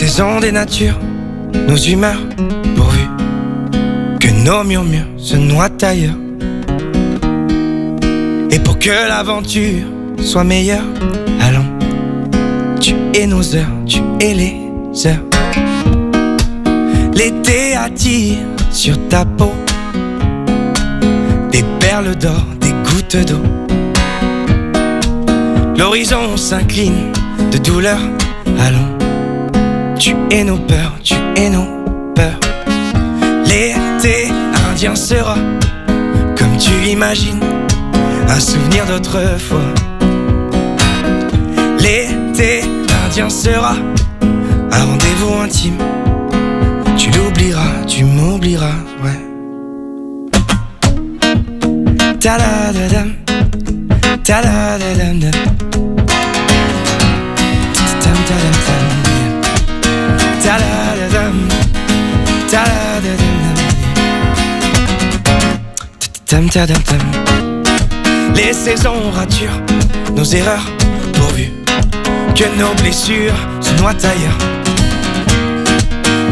saisons des natures, nos humeurs, pourvu que nos murmures se noient ailleurs. Et pour que l'aventure soit meilleure, allons, tu es nos heures, tu es les heures. L'été attire sur ta peau des perles d'or, des gouttes d'eau. L'horizon s'incline de douleur, allons, tu es nos peurs, tu es nos peurs. L'été indien sera, comme tu imagines, un souvenir d'autrefois. L'été indien sera un rendez-vous intime. Tu l'oublieras, tu m'oublieras, ouais. ta da Les saisons raturent nos erreurs pourvu que nos blessures se noient ailleurs.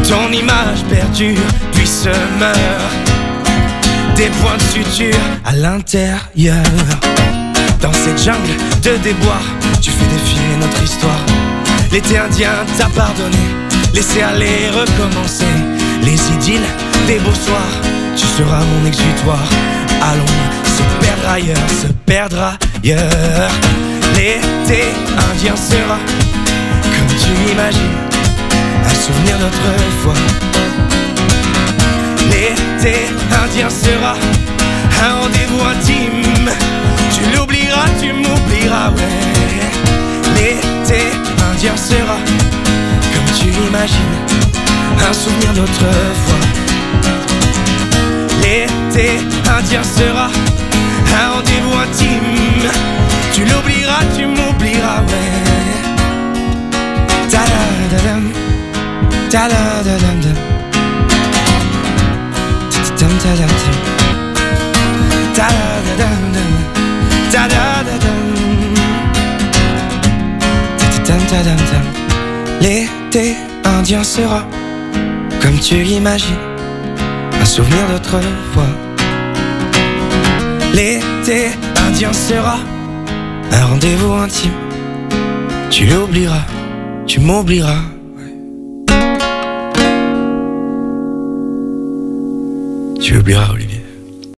Ton image perdure puis se meurt des points de suture à l'intérieur. Dans cette jungle de déboire, tu fais défiler notre histoire. L'été indien t'a pardonné, laissez aller recommencer. Les idylles des beaux soirs, tu seras mon exutoire. Allons se perdre ailleurs, se perdre ailleurs. L'été indien sera, comme tu imagines, un souvenir d'autrefois. L'été indien sera un rendez-vous intime. Tu l'oublieras, tu m'oublieras, ouais. L'été indien sera, comme tu l'imagines, un souvenir d'autrefois. L'été indien sera un rendez-vous intime. Tu l'oublieras, tu m'oublieras, ouais. Ta da da dam, ta da da dam dam. Dum da dum dum. Da da dum dum. Da da da dum. Dum da dum dum. L'été indien sera, comme tu l'imagines, un souvenir d'autrefois. L'été indien sera un rendez-vous intime. Tu l'oublieras, tu m'oublieras. Tu oublieras, Olivier.